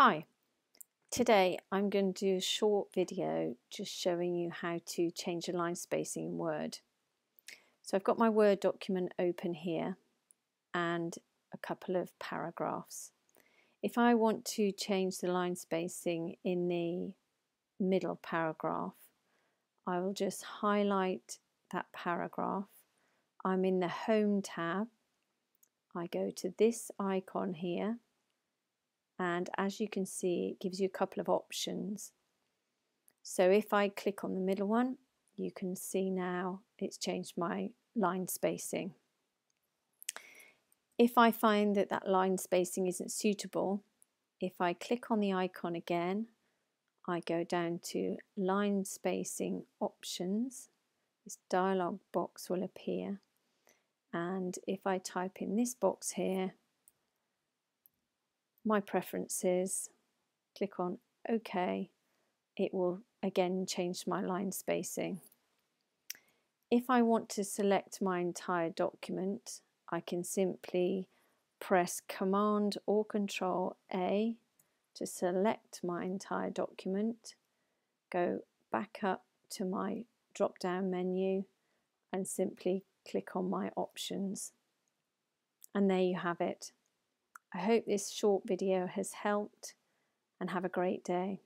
Hi, today I'm going to do a short video just showing you how to change the line spacing in Word. So I've got my Word document open here and a couple of paragraphs. If I want to change the line spacing in the middle paragraph, I will just highlight that paragraph. I'm in the Home tab. I go to this icon here and as you can see it gives you a couple of options. So if I click on the middle one you can see now it's changed my line spacing. If I find that that line spacing isn't suitable if I click on the icon again I go down to line spacing options. This dialog box will appear. And if I type in this box here my preferences, click on OK, it will again change my line spacing. If I want to select my entire document, I can simply press Command or Control A to select my entire document, go back up to my drop down menu and simply click on my options. And there you have it. I hope this short video has helped and have a great day.